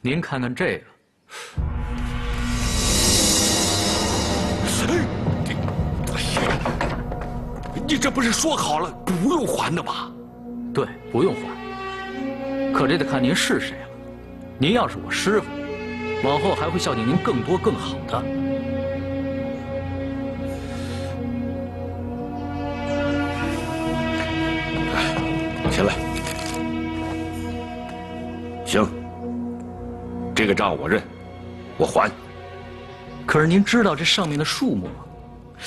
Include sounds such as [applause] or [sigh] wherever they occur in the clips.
您看看这个。你这不是说好了不用还的吗？对，不用还。可这得看您是谁了。您要是我师傅，往后还会孝敬您更多更好的。起来，行，这个账我认，我还。可是您知道这上面的数目吗？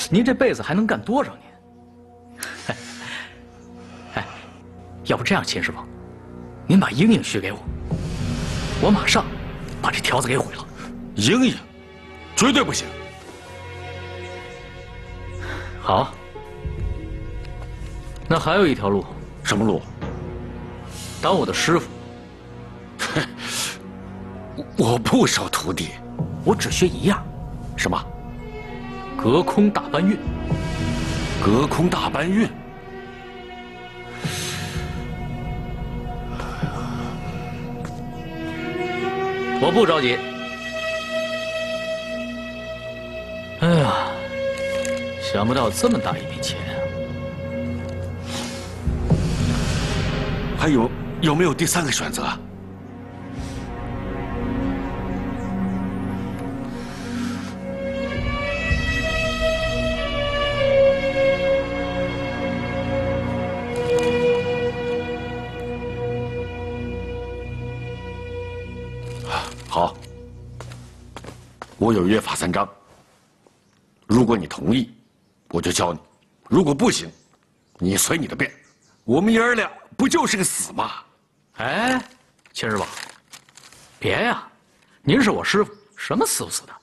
您这辈子还能干多少年？[laughs] 哎，要不这样，秦师傅，您把英英许给我，我马上把这条子给毁了。英英，绝对不行。好，那还有一条路，什么路？当我的师傅。我不收徒弟，我只学一样。什么？隔空大搬运。隔空大搬运。我不着急。哎呀，想不到这么大一笔钱啊！还有有没有第三个选择？我有约法三章。如果你同意，我就教你；如果不行，你随你的便。我们爷儿俩不就是个死吗？哎，秦师傅，别呀！您是我师傅，什么死不死的？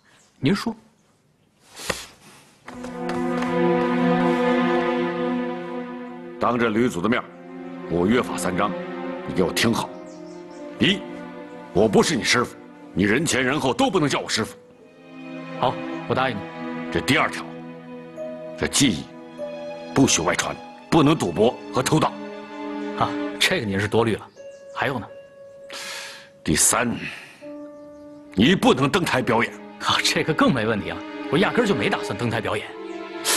您说。当着吕祖的面，我约法三章，你给我听好。一，我不是你师傅。你人前人后都不能叫我师傅。好，我答应你。这第二条，这技艺不许外传，不能赌博和偷盗。啊，这个您是多虑了。还有呢？第三，你不能登台表演。啊，这个更没问题了。我压根就没打算登台表演。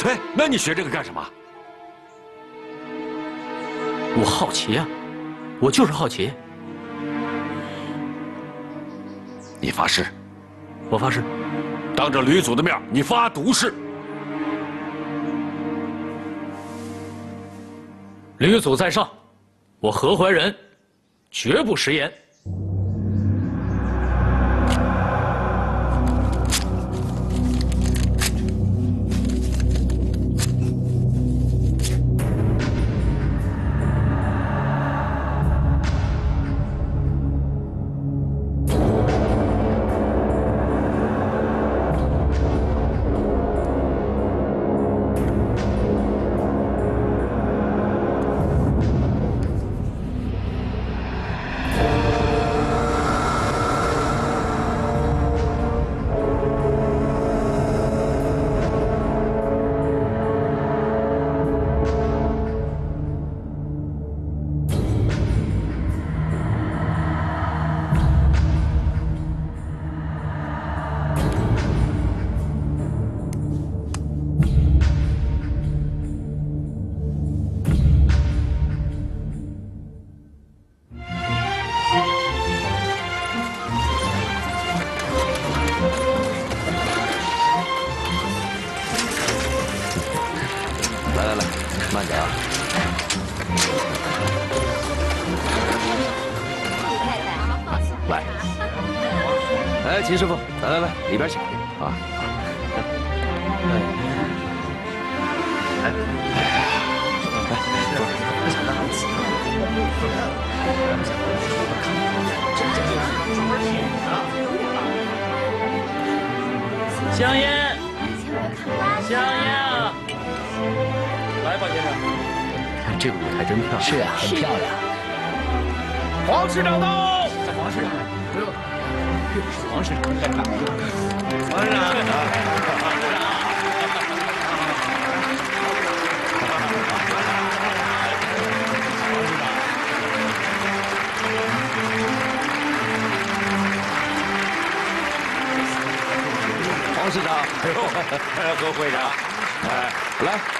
哎，那你学这个干什么？我好奇啊，我就是好奇。你发誓，我发誓，当着吕祖的面，你发毒誓。吕祖在上，我何怀仁，绝不食言。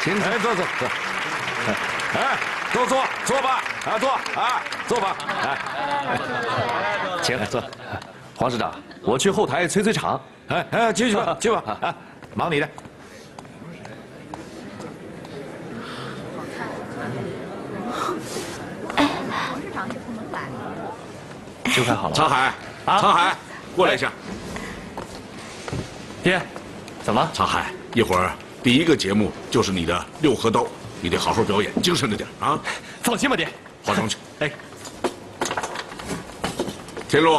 请哎，坐坐坐，哎，都坐坐吧，啊，坐啊，坐吧，哎，[laughs] 请坐。黄市长，我去后台催催场。哎哎，进去吧，去吧，啊，忙你的。就快好了。沧海，啊沧海，过来一下。爹，怎么了？沧海，一会儿第一个节目就是你的六合刀，你得好好表演，精神着点啊！放心吧，爹。化妆去。哎，天禄，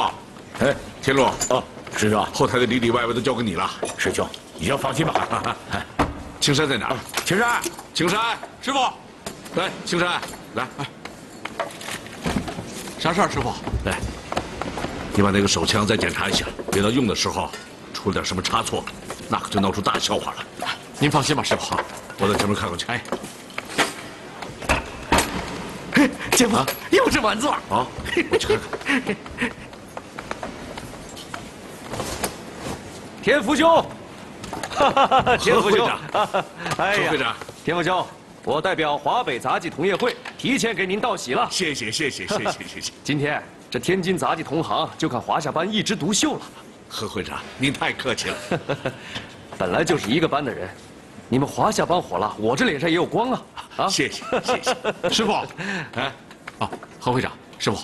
哎，天禄，哦，师兄，后台的里里外外都交给你了。师兄，你就放心吧。青山在哪儿？青山，青山，师傅，来，青山，来，啥事儿，师傅？来，你把那个手枪再检查一下，别到用的时候出了点什么差错，那可就闹出大笑话了。您放心吧，师傅，我到前面看过去。哎，姐夫，又是丸子了。啊，我去看看。[laughs] 田福兄，[laughs] 天福兄，[laughs] 哎呀，周会长，田福兄，我代表华北杂技同业会提前给您道喜了。谢谢，谢谢，谢谢，谢谢。今天这天津杂技同行就看华夏班一枝独秀了。何会长，您太客气了。本来就是一个班的人，你们华夏帮火了，我这脸上也有光啊！啊，谢谢谢谢。师傅，[laughs] 哎，哦，何会长，师傅，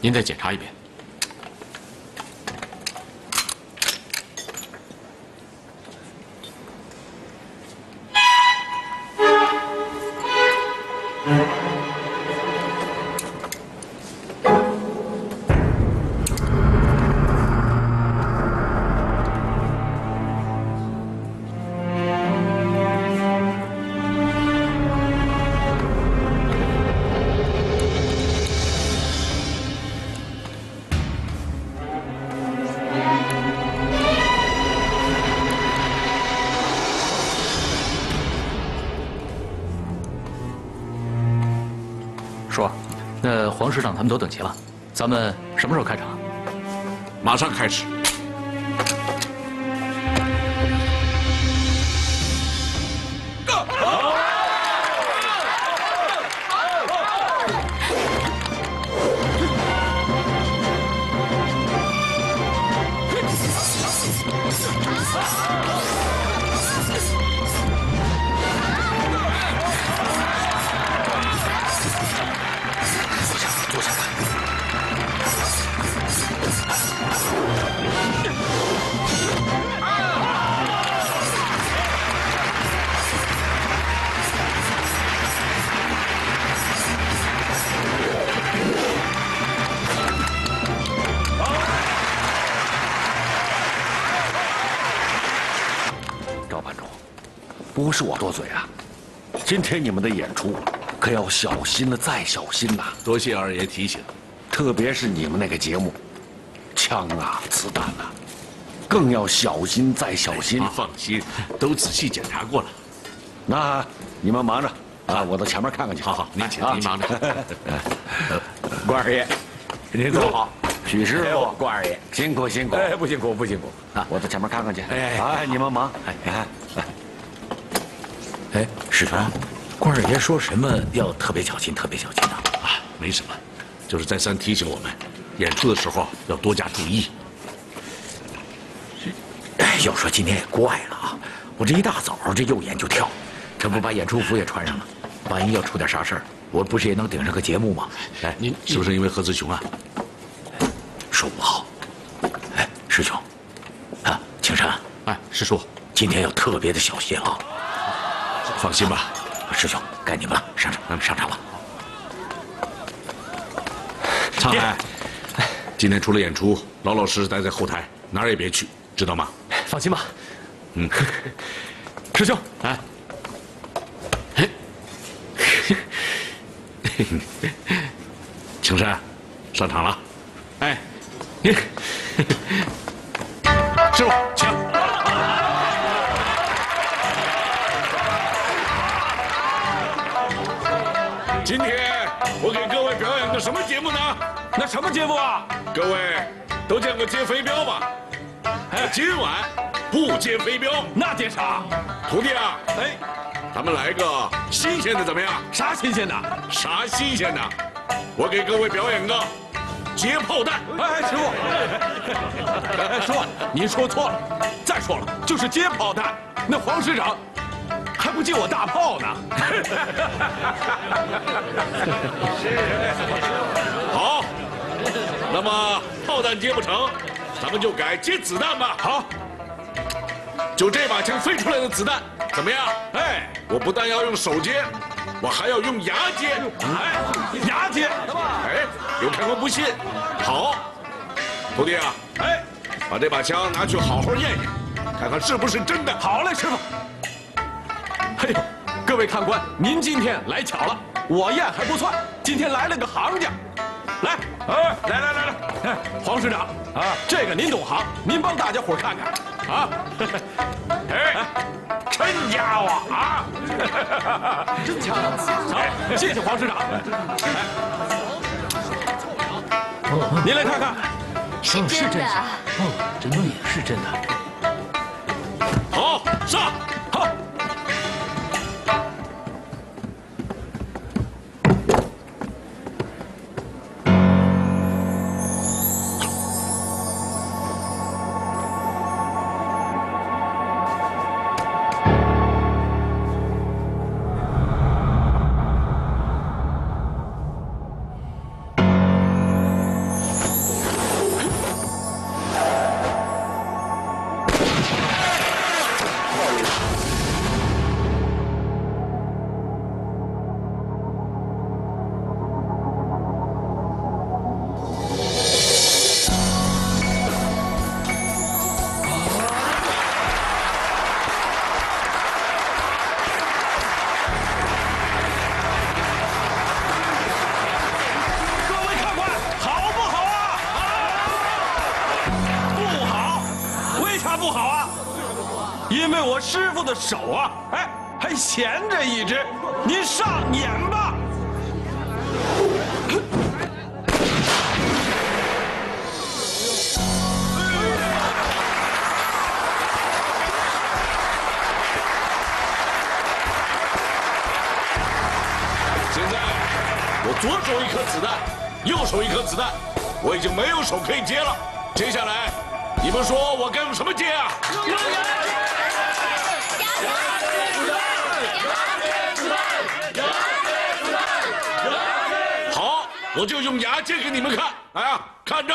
您再检查一遍。们都等齐了，咱们什么时候开场？马上开始。是我多嘴啊，今天你们的演出可要小心了再小心呐、多谢二爷提醒。特别是你们那个节目，枪啊、子弹啊，更要小心再小心。您放心，都仔细检查过了。那你们忙着啊，我到前面看看去。好好，您请，啊您忙着。[laughs] [laughs] 关二爷，您坐好。许师傅，关二爷，辛苦辛苦。哎，不辛苦不辛苦啊。我到前面看看去。哎哎，你们忙。哎哎，哎，师兄，关二爷说什么要特别小心，特别小心的。啊，没什么，就是再三提醒我们，演出的时候要多加注意。哎，要说今天也怪了啊，我这一大早这右眼就跳，这不把演出服也穿上了，万一要出点啥事儿，我不是也能顶上个节目吗？哎，您是不是因为何子雄啊？说不好。哎，师兄，啊，青山，哎，师叔，今天要特别的小心啊。放心吧。师兄，该你们了，上场，咱们上场吧。沧海，今天除了演出，老老实实待在后台，哪儿也别去，知道吗？放心吧，嗯，[laughs] 师兄，哎，[laughs] 青山，上场了。哎，[laughs] 师傅，请。什么节目呢？那什么节目啊？各位都见过接飞镖吧？哎，今晚不接飞镖。那接啥？徒弟啊，哎，咱们来个新鲜的怎么样？啥新鲜的？啥新鲜的？我给各位表演个接炮弹。哎，师傅，哎，师傅，[laughs] 您说错了，再说了，就是接炮弹。那黄师长还不接我大炮呢。[laughs] 好，那么炮弹接不成，咱们就改接子弹吧。好，就这把枪飞出来的子弹怎么样？哎，我不但要用手接，我还要用牙接。哎，牙接，哎，有看官不信？好，徒弟啊，哎，把这把枪拿去好好验验，看看是不是真的。好嘞，师傅。嘿，各位看官，您今天来巧了，我验还不算，今天来了个行家。来，哎，来来来来，哎，黄师长啊，这个您懂行，您帮大家伙看看啊。哎，真家伙啊！真巧啊！好，谢谢黄师长。哎，您来看看，是真的。哦，真的也是真的。好，上，好。手啊，哎，还闲着一只，您上演吧。现在我左手一颗子弹，右手一颗子弹，我已经没有手可以接了。接下来，你们说我该用什么我就用牙接给你们看。来啊，看着。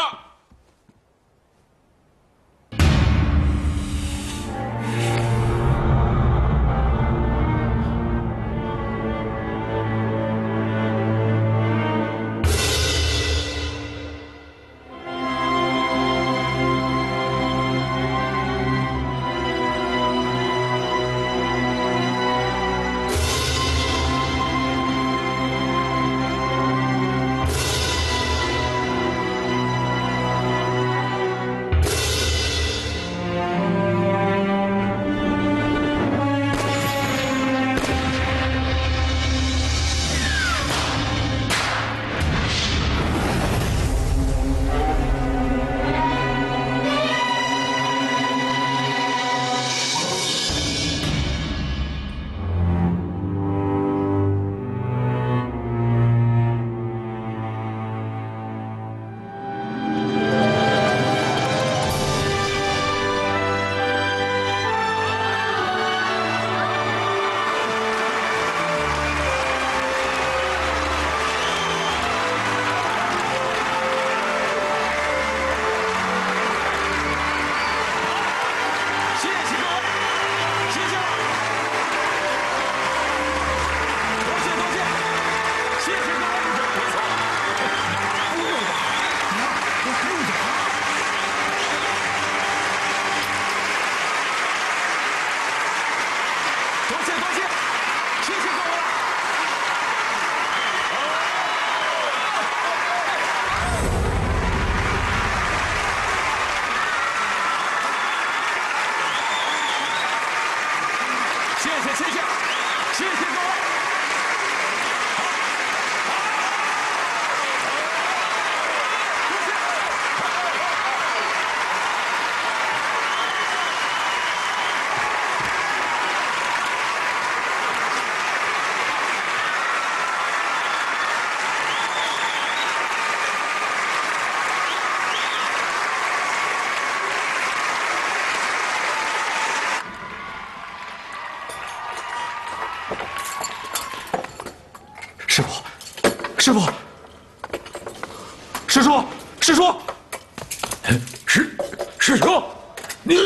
你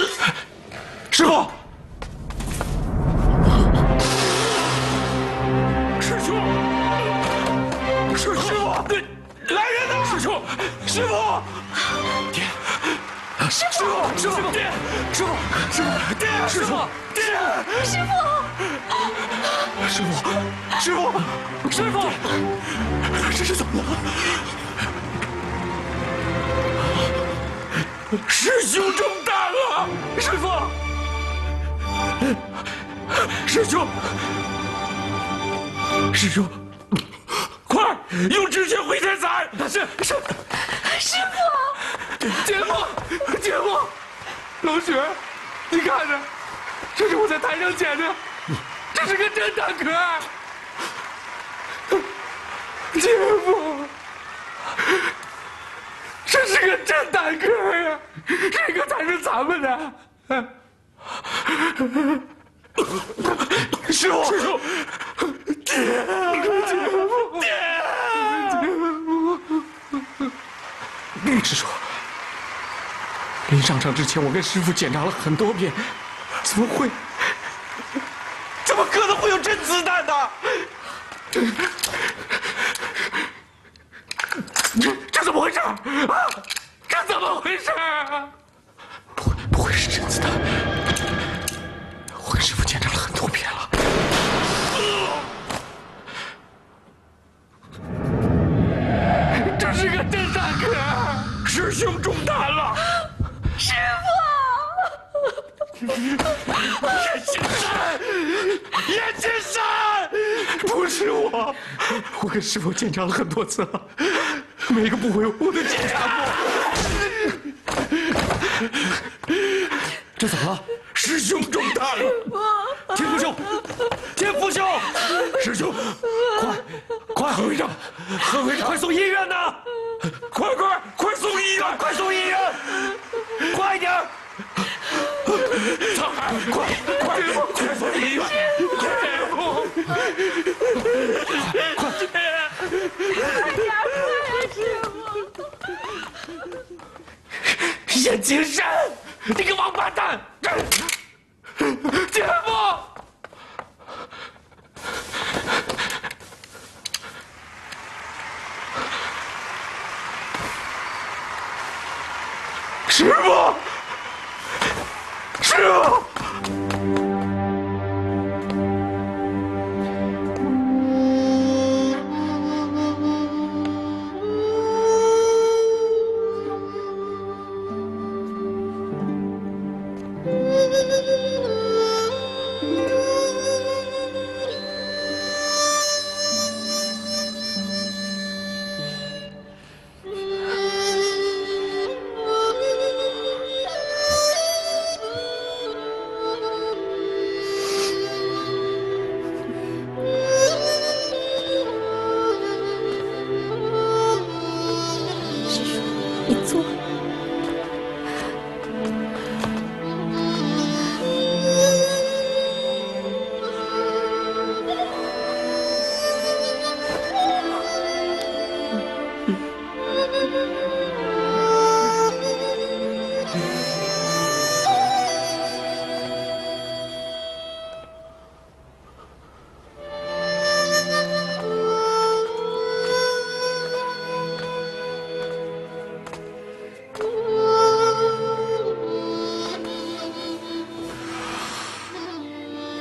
师傅，师兄，师师傅，来人呐！师兄，师傅，爹，师傅，师傅，爹，师傅，师傅，爹，师傅，爹，师傅，师傅，师傅，师傅，这是怎么了？师兄中弹了，师傅，师兄，师兄，快用止血回天散！是是，师傅，姐夫，姐夫，老雪，你看着，这是我在台上捡的，这是个真胆壳。姐夫。这是个真胆壳呀！这个才是咱们的。师傅，师傅，爹，姐夫，爹，姐夫。师叔，临上场之前，我跟师傅。检查了很多遍，怎么会？怎么可能会有真子弹呢？这这怎么回事啊？这怎么回事啊？不会不会是真子弹？我跟师傅检查了很多遍了。这是个真弹壳，师兄中弹了。师傅，叶金山，叶金山，不是我，我跟师傅检查了很多次了，每个部位我都检查过。这怎么了？师兄中弹了！天福兄，天福兄，师兄，快快，何会长，何会长，快送医院呐！快快快送医院，快送医院，快点！沧海，快快快送医院！快快，快快！叶金山，你个王八蛋！姐夫，师傅，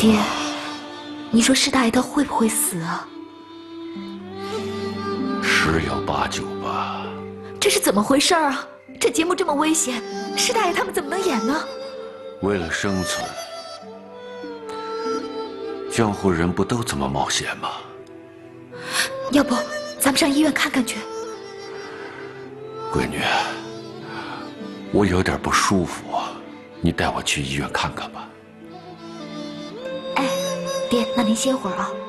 爹，你说师大爷他会不会死啊？十有八九吧。这是怎么回事啊？这节目这么危险，师大爷他们怎么能演呢？为了生存，江湖人不都这么冒险吗？要不咱们上医院看看去？闺女，我有点不舒服，你带我去医院看看吧。那您歇会儿啊。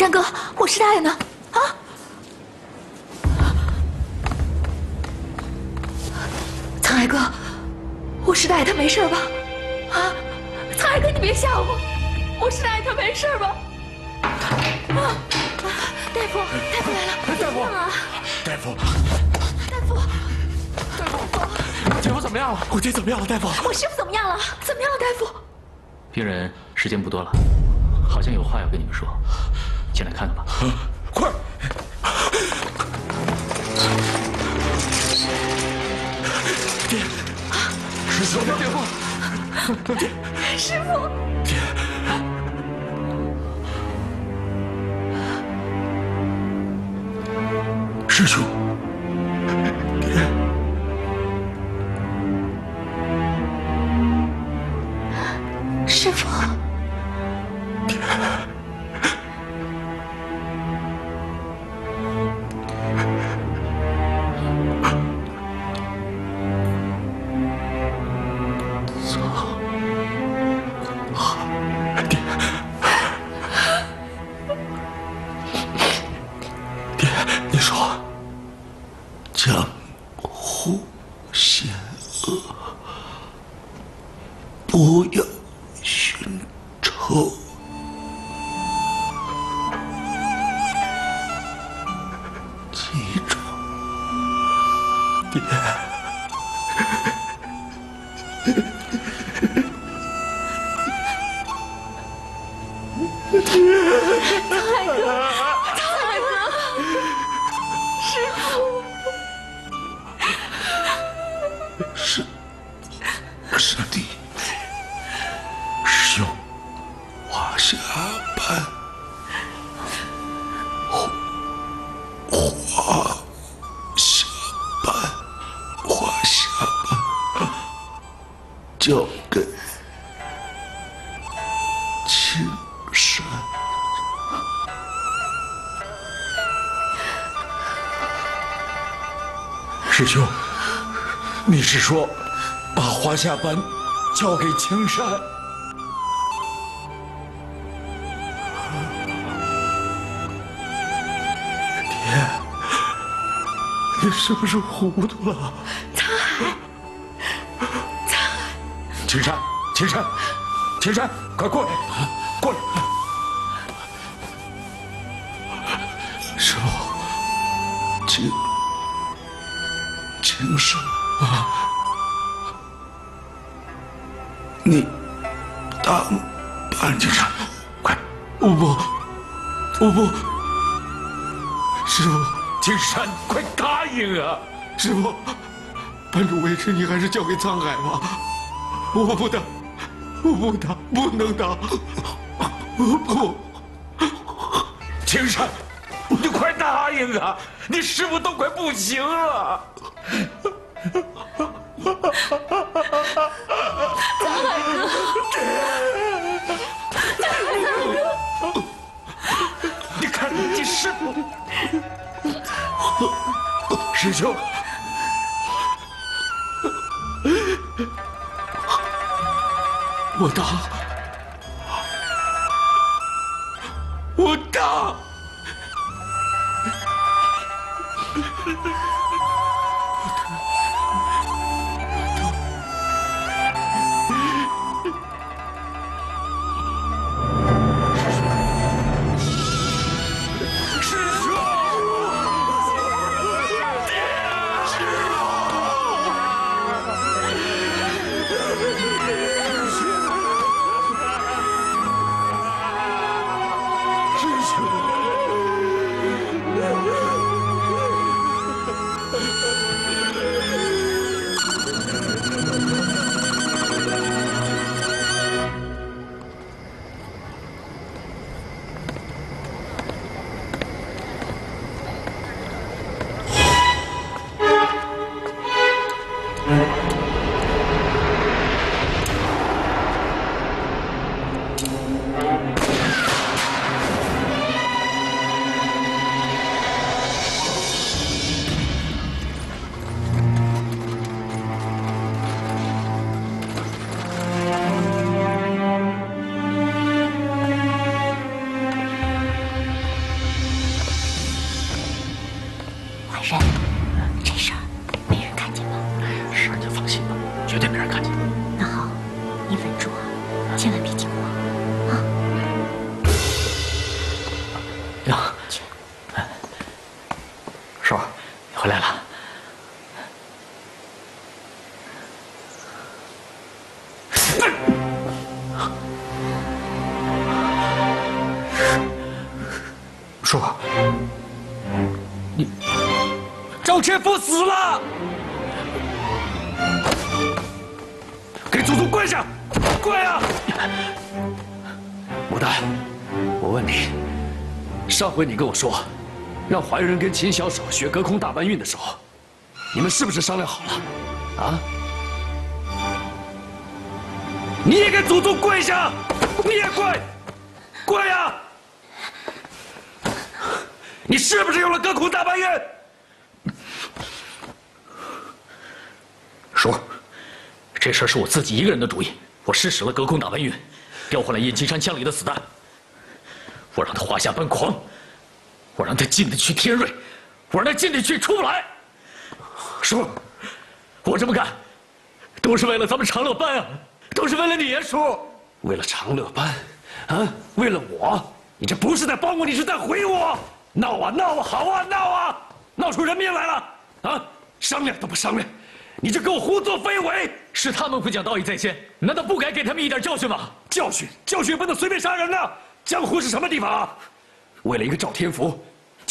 哎，三哥，我师大爷呢？啊！沧海哥，我师大爷他没事吧？啊！沧海哥，你别吓我，我师大爷他没事吧？啊！大夫，大夫来了，大夫啊！大夫，大夫，大夫，姐夫怎么样了？我姐怎么样了？大夫，我师傅怎么样了？怎么样了，大夫？病人时间不多了，好像有话要跟你们说，进来看看吧。[laughs] 快！爹，师兄，爹师傅，爹，师兄，爹，把华夏班交给青山？爹，你是不是糊涂了？沧海，青山，青山，青山，快过来，过来！师傅，青青山你当班长，快，我不，我不，师傅，青山，快答应啊！师傅，班主位置你还是交给沧海吧，我不当，我不当，不能当，我不。青山，你快答应啊！你师傅都快不行了。师兄，我当，我当。回你跟我说，让怀仁跟秦小手学隔空大搬运的时候，你们是不是商量好了？啊？你也给祖宗跪下，你也跪，跪啊！你是不是用了隔空大搬运？叔，这事儿是我自己一个人的主意。我试使了隔空大搬运，调换了燕青山枪里的子弹。我让他华夏搬狂，我让他进得去天瑞，我让他进得去出不来。叔，我这么干，都是为了咱们长乐班啊，都是为了你啊，叔。为了长乐班，啊，为了我，你这不是在帮我，你是在毁我！闹啊闹啊，好啊闹啊，闹出人命来了啊！商量都不商量，你这给我胡作非为！是他们不讲道义在先，难道不该给他们一点教训吗？教训教训不能随便杀人呐！江湖是什么地方啊？为了一个赵天福，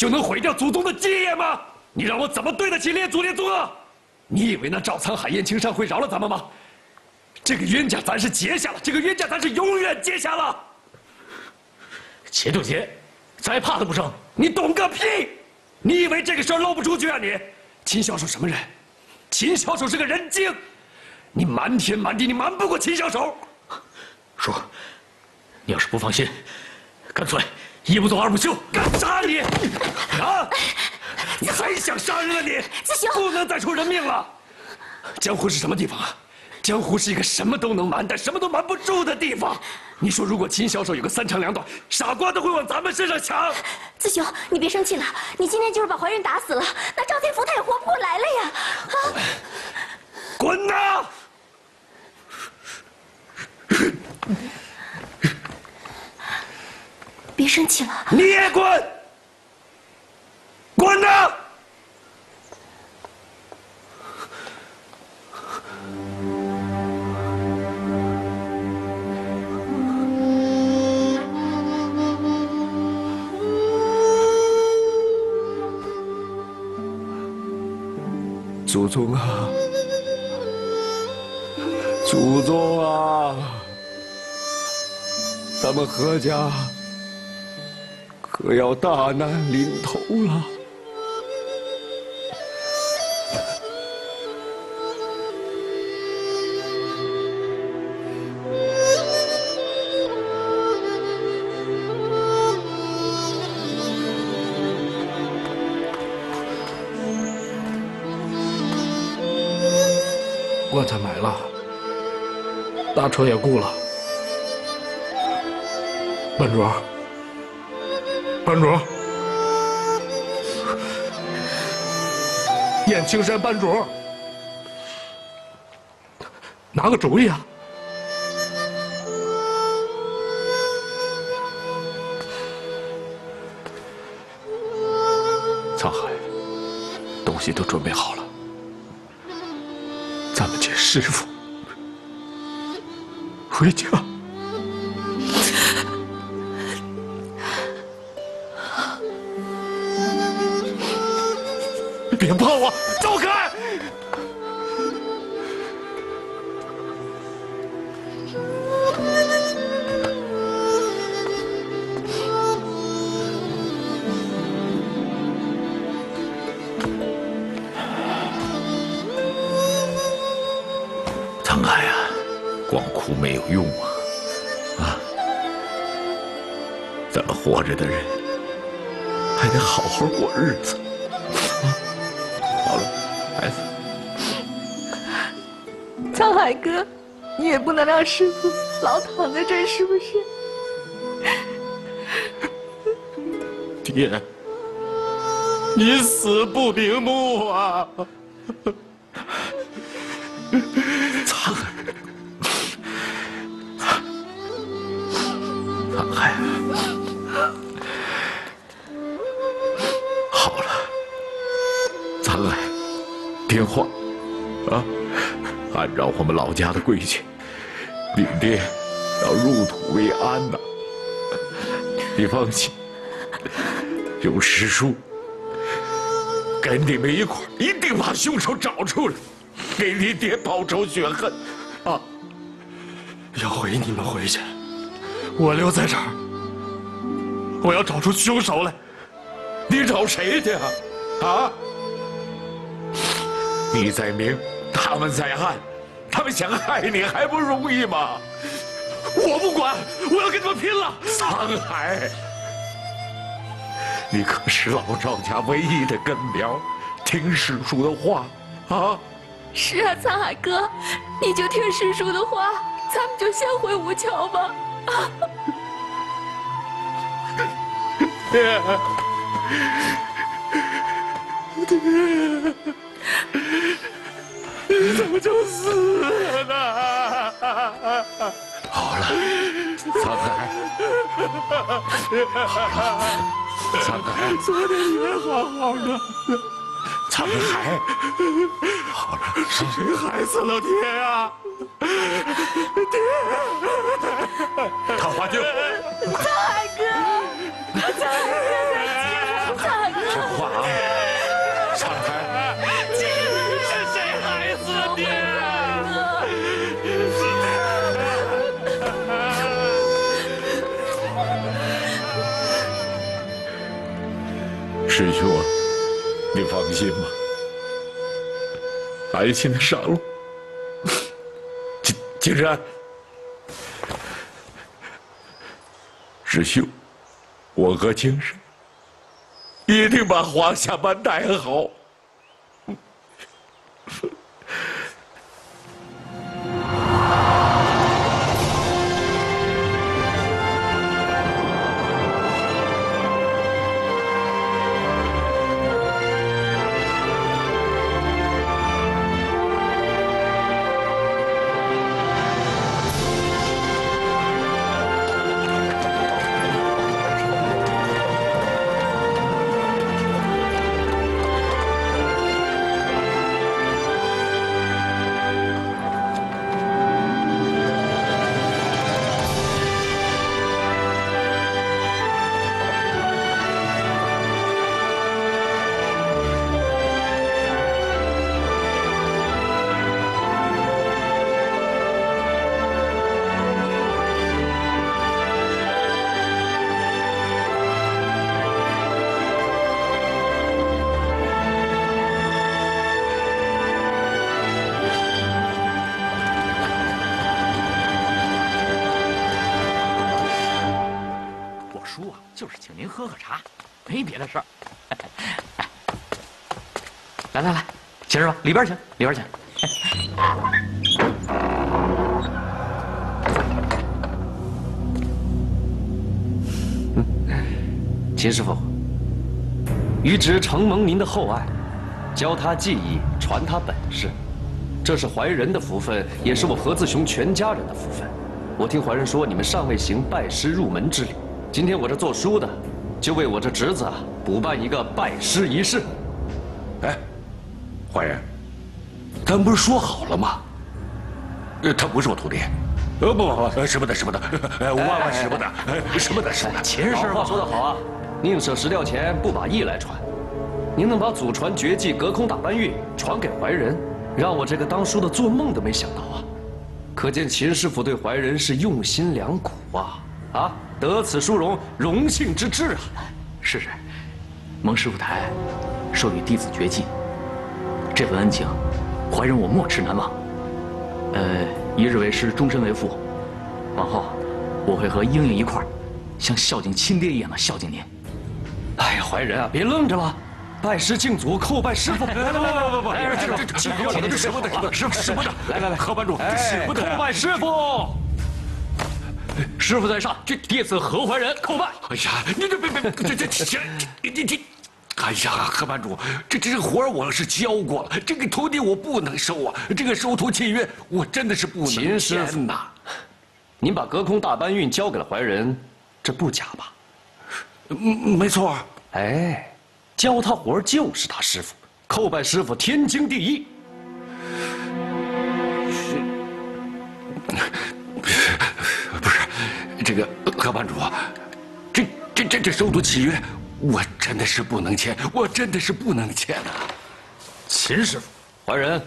就能毁掉祖宗的基业吗？你让我怎么对得起列祖列宗啊？你以为那赵沧海、燕青山会饶了咱们吗？这个冤家咱是结下了，这个冤家咱是永远结下了。结就结，再怕都不成。你懂个屁！你以为这个事儿漏不出去啊你？秦小手什么人？秦小手是个人精，你瞒天瞒地，你瞒不过秦小手。叔，你要是不放心，干脆一不做二不休。干啥你？啊！你还想杀人啊你？子雄，不能再出人命了。江湖是什么地方啊？江湖是一个什么都能瞒，但什么都瞒不住的地方。你说，如果秦小手有个三长两短，傻瓜都会往咱们身上抢。子雄，你别生气了，你今天就是把怀仁打死了，那赵天福他也活不过来了呀！啊！滚呐！[laughs] 别生气了，你也滚！滚呐！祖宗啊，祖宗啊，咱们何家我要大难临头了！棺材买了，大车也雇了，班主，班主，燕青山班主，拿个主意啊！沧海，东西都准备好了，咱们接师傅回家。别碰我，走开！沧海啊，光哭没有用啊！啊，咱们活着的人还得好好过日子。师傅老躺在这儿，是不是？爹，你死不瞑目啊！沧沧海，好了，沧海，听话啊，按照我们老家的规矩，你爹要入土为安呐。你放心，有师叔跟你们一块儿，一定把凶手找出来，给你爹报仇雪恨，啊！要回你们回去，我留在这儿，我要找出凶手来。你找谁去啊？啊！你在明，他们在暗，他们想害你还不容易吗？我不管，我要跟他们拼了！沧海，你可是老赵家唯一的根苗，听师叔的话啊！是啊，沧海哥，你就听师叔的话，咱们就先回吴桥吧。啊！爹，爹，你怎么就死了呢？[laughs] 好了，沧海，好了，沧海，昨天你还好好的，沧海，好了，是。谁害死了爹呀？爹，桃花镜，沧海哥，师兄，你放心吧，爱情的上路，[laughs] 竟竟然，师兄，我和青山一定把华夏班带好。喝喝茶，没别的事儿。来 [laughs] 来来，[laughs] 秦师傅，里边请，里边请。秦师傅，愚直承蒙您的厚爱，教他技艺，传他本事，这是怀仁的福分，也是我何自雄全家人的福分。我听怀仁说，你们尚未行拜师入门之礼，今天我这做书的，就为我这侄子啊补办一个拜师仪式。哎，怀仁，咱不是说好了吗？呃，他不是我徒弟。呃，不不不，使不得，使不得，呃，万万使不得，呃使不得，使不得。秦师傅说得好啊，宁舍十吊钱，不把义来传。您能把祖传绝技隔空打搬运传给怀仁，让我这个当叔的做梦都没想到啊！可见秦师傅对怀仁是用心良苦啊！啊，得此殊荣，荣幸之至啊！是是，蒙师傅台授予弟子绝技，这份恩情，怀仁我没齿难忘。呃，一日为师，终身为父。往后，我会和英英一块儿，像孝敬亲爹一样的孝敬您。哎呀，怀仁啊，别愣着了，拜师敬祖，叩拜师傅。不不不不不，这这这我的使不得，使使不得。来来来，何班主，使不得，叩拜师傅。师傅在上，这弟子何怀仁叩拜。哎呀，你这别别这这这，你你你，哎呀，何班主，这这个活儿我是教过了，这个徒弟我不能收啊！这个收徒契约我真的是不能秦师傅签呐。您把隔空大搬运交给了怀仁，这不假吧？嗯，没错。哎，教他活儿就是他师傅，叩拜师傅天经地义。是，这个何班主，这这这这收徒契约，我真的是不能签，我真的是不能签啊！秦师傅，怀仁，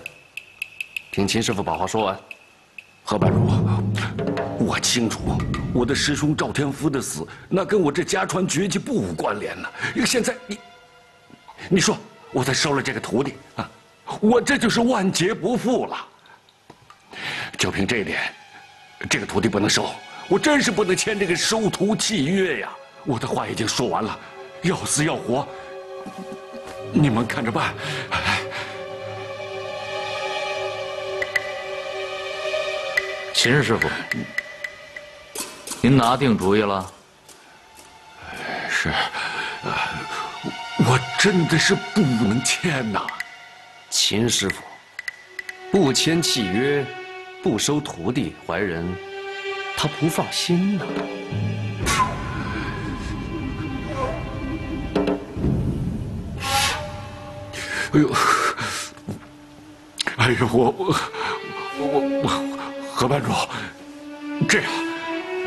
听秦师傅把话说完。何班主，我清楚，我的师兄赵天福的死，那跟我这家传绝技不无关联呢。现在你，你说我再收了这个徒弟啊，我这就是万劫不复了。就凭这一点，这个徒弟不能收，我真是不能签这个收徒契约呀！我的话已经说完了，要死要活，你们看着办。秦师傅，您拿定主意了？是，我真的是不能签呐。秦师傅，不签契约，不收徒弟，怀仁，他不放心呐。哎呦，哎呦，我我我我，何班主，这样，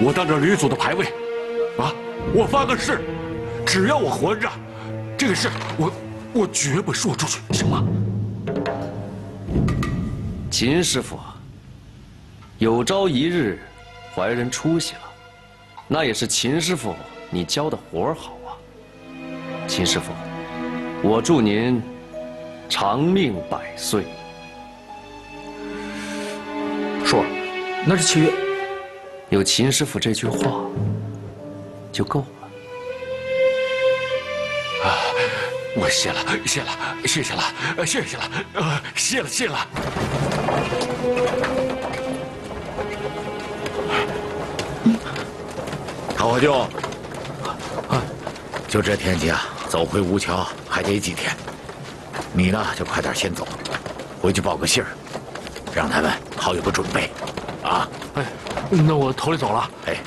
我当着吕祖的牌位，啊，我发个誓，只要我活着，这个事我我绝不说出去，行吗？秦师傅，有朝一日，怀仁出息了，那也是秦师傅你教的活儿好啊。秦师傅，我祝您长命百岁。叔，那是契约，有秦师傅这句话就够了。啊我谢了，谢了，谢谢了，呃，谢谢了，呃，谢了，谢了。陶华舅，就这天气啊，走回吴桥还得几天。你呢，就快点先走，回去报个信儿，让他们好有个准备，啊！哎，那我头里走了。哎，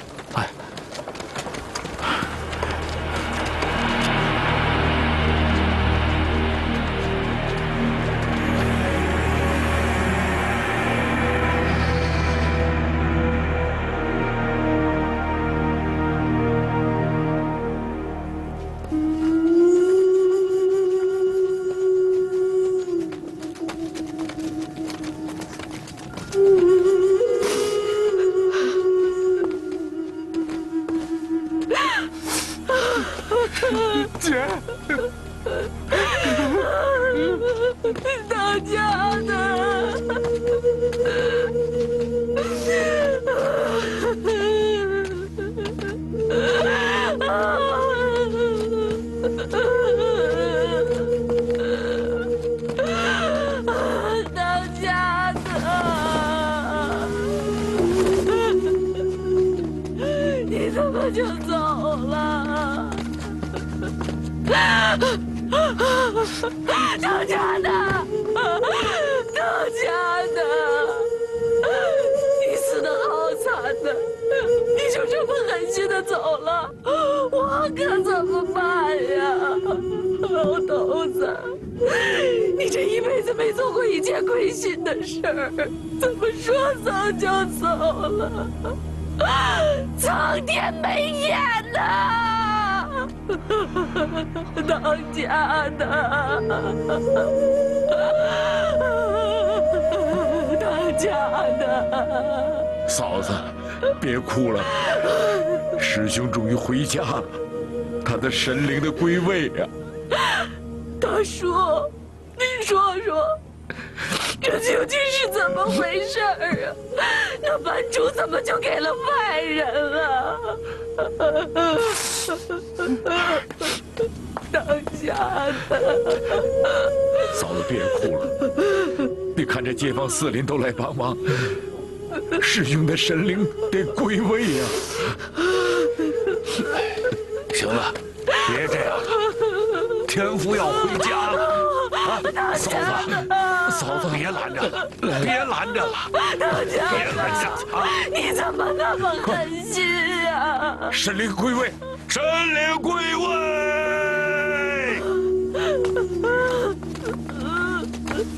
家的，嫂子，别哭了，师兄终于回家了，他的神灵的归位啊、大叔，你说说，这究竟是怎么回事儿啊？那班主怎么就给了外人了？当家的，嫂子别哭了，你看这街坊四邻都来帮忙，师兄的神灵得归位呀、行了，别这样了，听全福要回家了。啊，嫂子，嫂子别拦着，别拦着了，别拦着啊！你怎么那么狠心啊？神灵归位，神灵归位。